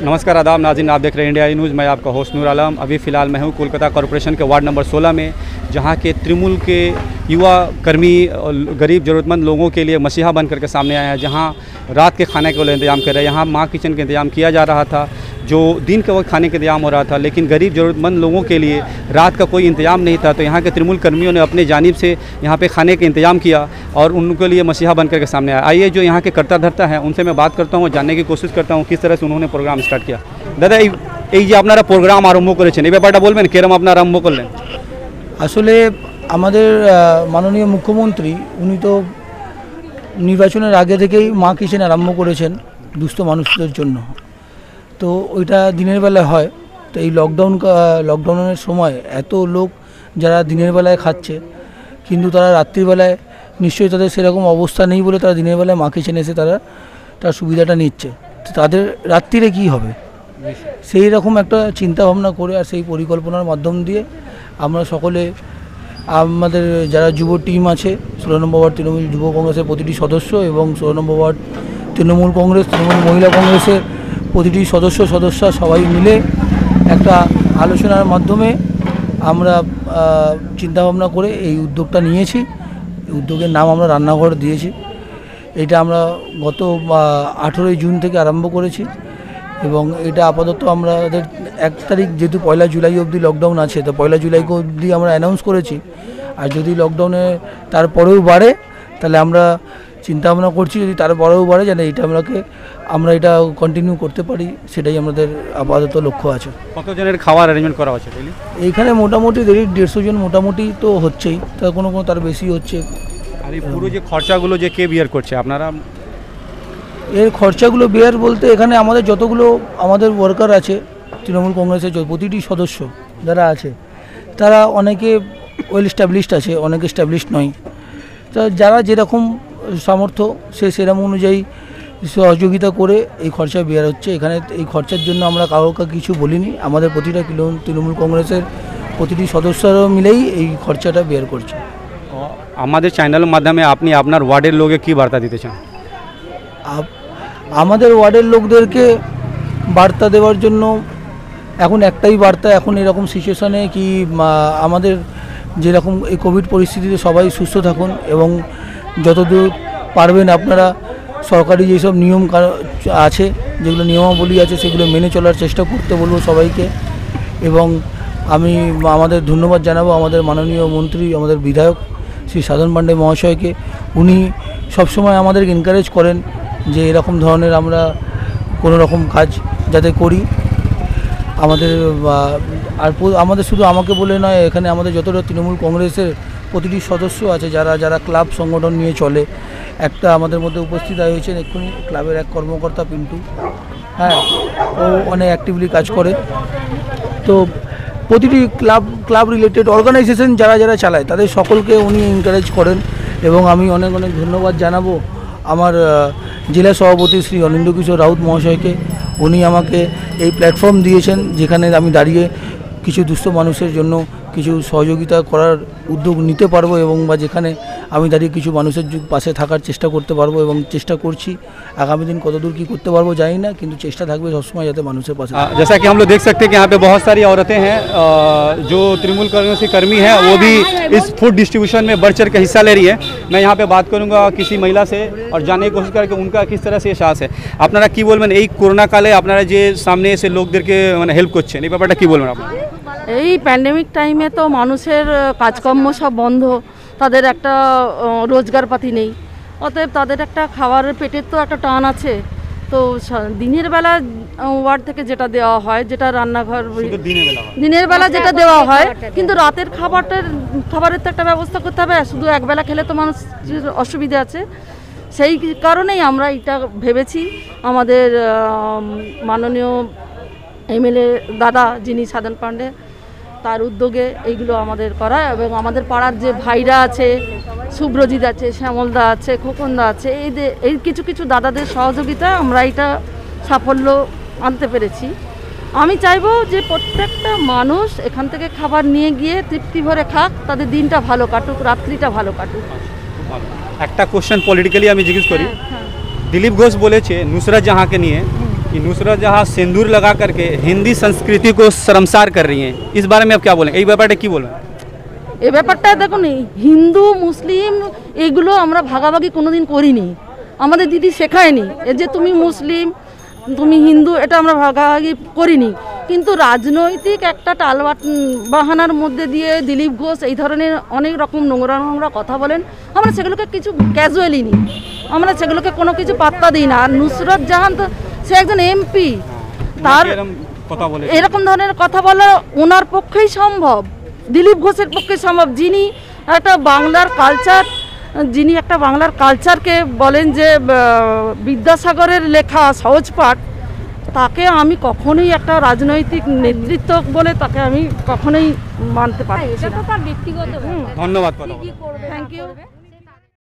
नमस्कार, आदाब नाजिन, आप देख रहे हैं इंडिया न्यूज़। मैं आपका होस्ट नूर आलम। अभी फ़िलहाल मैं हूँ कोलकाता कॉरपोरेशन के वार्ड नंबर 16 में, जहाँ के तृणमूल के युवा कर्मी और गरीब, ज़रूरतमंद लोगों के लिए मसीहा बन करके सामने आया है, जहाँ रात के खाने के इंतज़ाम कर रहे हैं। यहाँ माँ किचन का इंतज़ाम किया जा रहा था। जो दिन के वक्त खाने का इंतजाम हो रहा था लेकिन गरीब ज़रूरतमंद लोगों के लिए रात का कोई इंतजाम नहीं था तो यहाँ के तृणमूल कर्मियों ने अपने जानिब से यहाँ पे खाने का इंतजाम किया और उनके लिए मसीहा बन करके सामने आया आइए जो यहाँ के करता धरता है उनसे मैं बात करता हूँ जानने की कोशिश करता हूँ किस तरह से उन्होंने प्रोग्राम स्टार्ट किया দাদা এই এই যে আপনারা প্রোগ্রাম আরম্ভ করেছেন এই ব্যাপারটা বলবেন কেরম আপনারা আরম্ভ করলেন আসলে আমাদের আহ, মাননীয় মুখ্যমন্ত্রী উনি তো নির্বাচনের আগে থেকেই মা কিচেন আরম্ভ করেছেন দুস্থ মানুষদের জন্য তো ওইটা দিনের বেলায় হয়। তো এই লকডাউন লকডাউনের সময় এত লোক যারা দিনের বেলায় খাচ্ছে, কিন্তু তারা রাত্রিবেলায় নিশ্চয়ই তাদের সেরকম অবস্থা নেই বলে তারা দিনের বেলায় মা কিচেন এসে তারা, তার সুবিধাটা নিচ্ছে। তাদের রাত্রিরে কী হবে? সেই রকম একটা চিন্তা ভাবনা করে আর সেই পরিকল্পনার মাধ্যম দিয়ে আমরা সকলে, আমাদের যারা যুব টিম আছে, ষোলো নম্বর ওয়ার্ড তৃণমূল যুব কংগ্রেসের প্রতিটি সদস্য এবং ষোলো নম্বর ওয়ার্ড তৃণমূল কংগ্রেস, তৃণমূল মহিলা কংগ্রেসের প্রতিটি সদস্য, সদস্যা সবাই মিলে একটা আলোচনার মাধ্যমে আমরা চিন্তাভাবনা করে এই উদ্যোগটা নিয়েছি। উদ্যোগের নাম আমরা রান্নাঘর দিয়েছি। এটা আমরা গত আঠেরোই জুন থেকে আরম্ভ করেছি এবং এটা আপাতত আমাদের এক তারিখ যেহেতু পয়লা জুলাই অবধি লকডাউন আছে, তো পয়লা জুলাই অবধি আমরা অ্যানাউন্স করেছি। আর যদি লকডাউনে তারপরেও বাড়ে, তাহলে আমরা চিন্তা ভাবনা করছি যদি তার বড়ও বাড়ে যেন এটা আমরাকে আমরা এটা কন্টিনিউ করতে পারি সেটাই আমাদের আপাতত লক্ষ্য আছে। কতজনের খাওয়ার অ্যারেঞ্জমেন্ট করা হচ্ছে এইখানে মোটামুটি দেড় দেড়শো জন মোটামুটি তো হচ্ছেই তার কোনো কোনো তার বেশি হচ্ছে। আর এই পুরো যে খরচাগুলো যে কে বিয়ার করছে আপনারা? এর খরচাগুলো বেয়ার বলতে এখানে আমাদের যতগুলো আমাদের ওয়ার্কার আছে তৃণমূল কংগ্রেসের প্রতিটি সদস্য যারা আছে তারা অনেকে ওয়েল স্ট্যাবলিশড আছে অনেকে স্ট্যাবলিশড নয়। তা যারা যেরকম সামর্থ্য সে সেরকম অনুযায়ী সহযোগিতা করে এই খরচা বেয়ার হচ্ছে। এখানে এই খরচার জন্য আমরা কাউকে কিছু বলিনি। আমাদের প্রতিটা কিলো তৃণমূল কংগ্রেসের প্রতিটি সদস্যরা মিলেই এই খরচাটা বেয়ার করছে। আমাদের চ্যানেলের মাধ্যমে আপনি আপনার ওয়ার্ডের লোকে কি বার্তা দিতে চান? আমাদের ওয়ার্ডের লোকদেরকে বার্তা দেওয়ার জন্য এখন একটাই বার্তা এখন এরকম সিচুয়েশানে কি আমাদের যেরকম এই কোভিড পরিস্থিতিতে সবাই সুস্থ থাকুন এবং যতদূর পারবেন আপনারা সরকারি যেসব নিয়ম আছে, যেগুলো নিয়মাবলী আছে, সেগুলো মেনে চলার চেষ্টা করতে বলব সবাইকে। এবং আমি আমাদের ধন্যবাদ জানাব আমাদের মাননীয় মন্ত্রী, আমাদের বিধায়ক শ্রী সাধন পাণ্ডে মহাশয়কে। উনি সবসময় আমাদেরকে এনকারেজ করেন যে এরকম ধরনের আমরা কোনো রকম কাজ যাতে করি। আমাদের আর আমাদের শুধু আমাকে বলে নয়, এখানে আমাদের যতটা তৃণমূল কংগ্রেসের প্রতিটি সদস্য আছে যারা যারা ক্লাব সংগঠন নিয়ে চলে। একটা আমাদের মধ্যে উপস্থিত হয়েছেন এক্ষুনি ক্লাবের এক কর্মকর্তা পিন্টু। হ্যাঁ ও অনেক অ্যাক্টিভলি কাজ করে। তো প্রতিটি ক্লাব ক্লাব রিলেটেড অর্গানাইজেশন যারা যারা চালায়, তাদের সকলকে উনি এনকারেজ করেন এবং আমি অনেক অনেক ধন্যবাদ জানাব আমার জেলা সভাপতি শ্রী অনিন্দ কিশোর রাউত মহাশয়কে। উনি আমাকে এই প্ল্যাটফর্ম দিয়েছেন যেখানে আমি দাঁড়িয়ে কিছু দুস্থ মানুষের জন্য কিছু সহযোগিতা করার উদ্যোগ নিতে পারবো এবং বা যেখানে আমি দাঁড়িয়ে কিছু মানুষের যু- পাশে থাকার চেষ্টা করতে পারবো এবং চেষ্টা করছি আগামী দিন কতদূর কী করতে পারবো জানি না কিন্তু চেষ্টা থাকবে সবসময় যাতে মানুষের পাশে आ, जैसा कि हम लोग देख सकते हैं कि यहाँ पे बहुत सारी औरतें हैं आ, जो तृणमूल कांग्रेस की कर्मी हैं वो भी इस फूड डिस्ट्रीब्यूशन में बढ़ चढ़ के हिस्सा ले रही है मैं यहाँ पे बात करूँगा किसी महिला से और जानने की कोशिश करके उनका किस तरह से ये সাহস है আপনারা কি বলবেন এই করোনা কালে আপনারা যে সামনে এসে লোকদেরকে মানে হেল্প করছেন এই ব্যাপারটা কি বলবেন আপনারা এই প্যান্ডেমিক টাইমে তো মানুষের কাজকর্ম সব বন্ধ। তাদের একটা রোজগারপাতি নেই। অতএব তাদের একটা খাবারের পেটের তো একটা টান আছে। তো দিনের বেলা ওয়ার্ড থেকে যেটা দেওয়া হয় যেটা রান্নাঘর শুধু দিনের বেলা। দিনের বেলা যেটা দেওয়া হয় কিন্তু রাতের খাবারটার খাবারের তো একটা ব্যবস্থা করতে হবে শুধু একবেলা খেলে তো মানুষের অসুবিধা আছে। সেই কারণেই আমরা এটা ভেবেছি। আমাদের মাননীয় এমএলএ দাদা যিনি সাধন পাণ্ডে তার উদ্যোগে এইগুলো আমাদের করা এবং আমাদের পাড়ার যে ভাইরা আছে শুভ্রজিৎ আছে শ্যামলদা আছে খোকনদা আছে এই এই কিছু কিছু দাদাদের সহযোগিতা আমরা এটা সাফল্য আনতে পেরেছি। আমি চাইব যে প্রত্যেকটা মানুষ এখান থেকে খাবার নিয়ে গিয়ে তৃপ্তি ভরে খাক তাদের দিনটা ভালো কাটুক রাত্রিটা ভালো কাটুক। একটা কোশ্চেন পলিটিক্যালি আমি জিজ্ঞেস করি। হ্যাঁ, হ্যাঁ। দিলীপ ঘোষ বলেছে নুসরাত জাহাকে নিয়ে कि नुसरत जहाँ सिंदूर लगा करके हिंदी संस्कृति को शर्मसार कर रही हैं इस बारे में आप क्या बोलेंगे এই ব্যাপারে কি বলবেন এ ব্যাপারটা দেখুন এই হিন্দু মুসলিম এগুলো আমরা ভাগাভাগি কোনোদিন করিনি আমাদের দিদি শেখায়নি এ যে তুমি মুসলিম তুমি হিন্দু এটা আমরা ভাগাভাগি করিনি কিন্তু রাজনৈতিক একটা টাল বাহানার মধ্যে দিয়ে দিলীপ ঘোষ এই ধরনের অনেক রকম নোংরা নোংরা কথা বলেন আমরা সেগুলোকে কিছু ক্যাজুয়ালি নিই আমরা সেগুলোকে কোনো কিছু পাত্তা দিই না আর নুসরত জাহান তো সে একজন এমপি তার কথা বলে। এরকম ধরনের কথা বলা ওনার পক্ষেই সম্ভব। দিলীপ ঘোষের পক্ষে সম্ভব। যিনি একটা বাংলার কালচার যিনি একটা বাংলার কালচারকে বলেন যে বিদ্যাসাগরের লেখা সহজ পাঠ তাকে আমি কখনোই একটা রাজনৈতিক নেতৃত্ব বলে তাকে আমি কখনোই মানতে পারি এটা তো তার ব্যক্তিগত ব্যাপার। ধন্যবাদ কথা বলে।